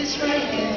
It's right here.